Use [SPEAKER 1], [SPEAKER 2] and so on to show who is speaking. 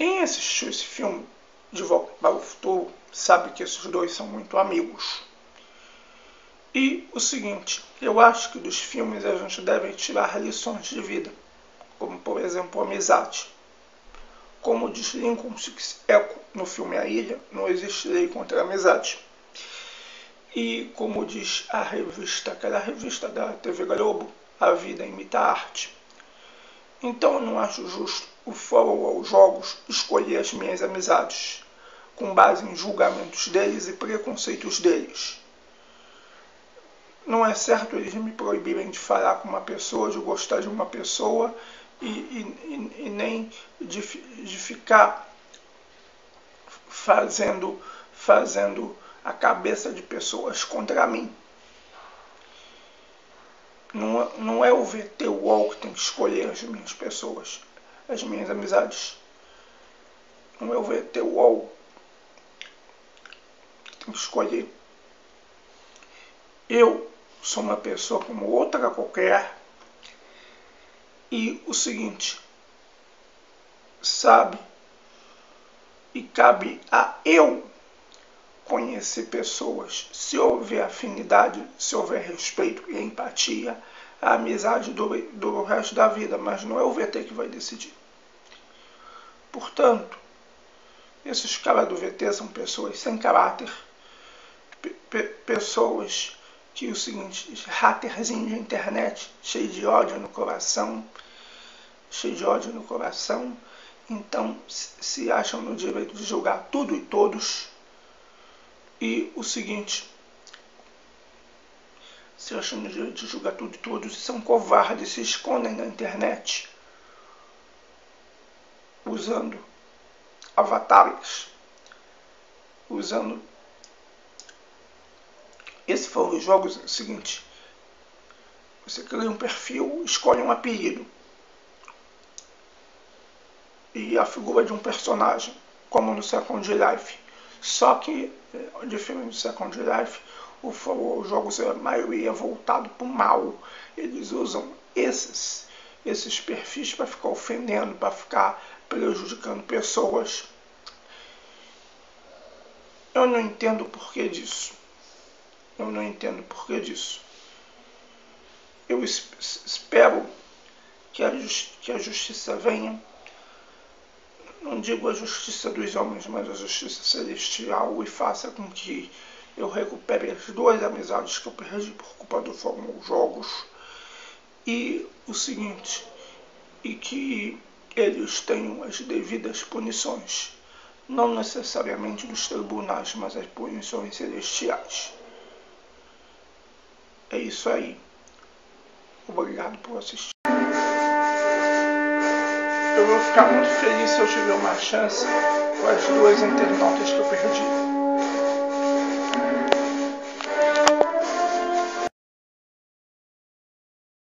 [SPEAKER 1] Quem assistiu esse filme de Volta para o Futuro sabe que esses dois são muito amigos. E o seguinte, eu acho que dos filmes a gente deve tirar lições de vida, como por exemplo amizade. Como diz Lincoln Six Echo no filme A Ilha, não existe lei contra a amizade. E como diz a revista, aquela revista da TV Globo, A Vida Imita a Arte. Então eu não acho justo o aos Jogos escolher as minhas amizades com base em julgamentos deles e preconceitos deles. Não é certo eles me proibirem de falar com uma pessoa, de gostar de uma pessoa e, e, e nem de, de ficar fazendo, fazendo a cabeça de pessoas contra mim. Não, não é o VT UOL que tem que escolher as minhas pessoas, as minhas amizades. Não é o VT UOL tem que escolher. Eu sou uma pessoa como outra qualquer. E o seguinte, sabe? E cabe a eu conhecer pessoas. Se houver afinidade, se houver respeito e empatia, a amizade do, do resto da vida, mas não é o VT que vai decidir. Portanto, esses caras do VT são pessoas sem caráter, pessoas que o seguinte, hackerzinho de internet, cheio de ódio no coração, cheio de ódio no coração, então se acham no direito de julgar tudo e todos. E o seguinte, se acham no direito de julgar tudo e todos, são covardes, se escondem na internet usando avatares, usando esse foram os jogos é o seguinte. Você cria um perfil, escolhe um apelido. E a figura de um personagem, como no Second Life. Só que, eh, diferente do Second Life, o, os jogos, a maioria é voltado para o mal. Eles usam esses, esses perfis para ficar ofendendo, para ficar prejudicando pessoas. Eu não entendo o porquê disso. Eu não entendo por que disso. Eu espero que a, que a justiça venha, não digo a justiça dos homens, mas a justiça celestial, e faça com que eu recupere as duas amizades que eu perdi por culpa do Fórmula Jogos. E o seguinte, e que eles tenham as devidas punições, não necessariamente dos tribunais, mas as punições celestiais. É isso aí. Obrigado por assistir. Eu vou ficar muito feliz se eu tiver uma chance com as duas internautas que eu perdi.